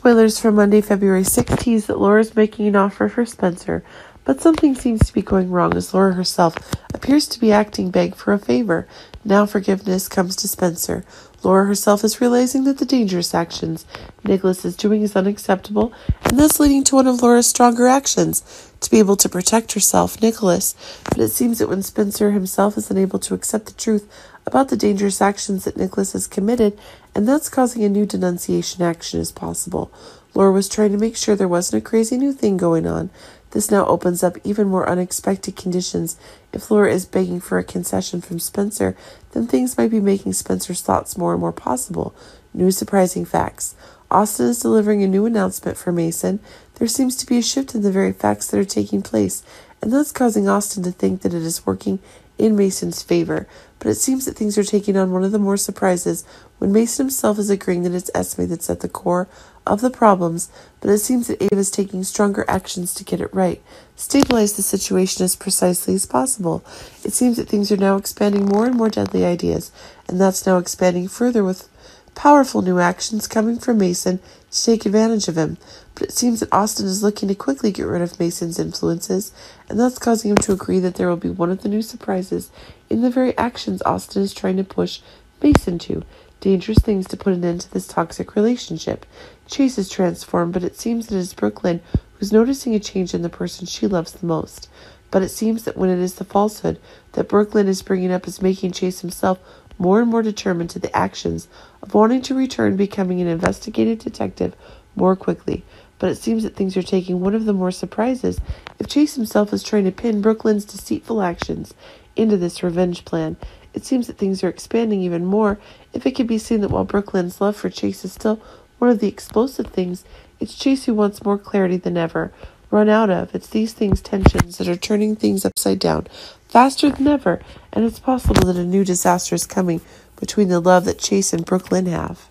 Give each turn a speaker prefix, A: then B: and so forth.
A: spoilers for Monday, February 6th tease that Laura is making an offer for Spencer, but something seems to be going wrong as Laura herself appears to be acting beg for a favor. Now forgiveness comes to Spencer. Laura herself is realizing that the dangerous actions Nicholas is doing is unacceptable, and thus leading to one of Laura's stronger actions to be able to protect herself, Nicholas. But it seems that when Spencer himself is unable to accept the truth about the dangerous actions that Nicholas has committed, and that's causing a new denunciation action as possible. Laura was trying to make sure there wasn't a crazy new thing going on. This now opens up even more unexpected conditions. If Laura is begging for a concession from Spencer, then things might be making Spencer's thoughts more and more possible. New surprising facts. Austin is delivering a new announcement for Mason. There seems to be a shift in the very facts that are taking place, and that's causing Austin to think that it is working in Mason's favor. But it seems that things are taking on one of the more surprises when Mason himself is agreeing that it's Esme that's at the core of the problems, but it seems that Ava is taking stronger actions to get it right, stabilize the situation as precisely as possible. It seems that things are now expanding more and more deadly ideas, and that's now expanding further with powerful new actions coming from Mason to take advantage of him. But it seems that Austin is looking to quickly get rid of Mason's influences, and that's causing him to agree that there will be one of the new surprises in the very actions Austin is trying to push Mason to. Dangerous things to put an end to this toxic relationship. Chase is transformed, but it seems that it is Brook Lynn who's noticing a change in the person she loves the most. But it seems that when it is the falsehood that Brook Lynn is bringing up is making Chase himself more and more determined to the actions of wanting to return becoming an investigative detective more quickly. But it seems that things are taking one of the more surprises if Chase himself is trying to pin Brook Lynn's deceitful actions into this revenge plan. It seems that things are expanding even more if it can be seen that while Brook Lynn's love for Chase is still one of the explosive things, it's Chase who wants more clarity than ever. Run out of. It's these things, tensions, that are turning things upside down faster than ever, and it's possible that a new disaster is coming between the love that Chase and Brook Lynn have.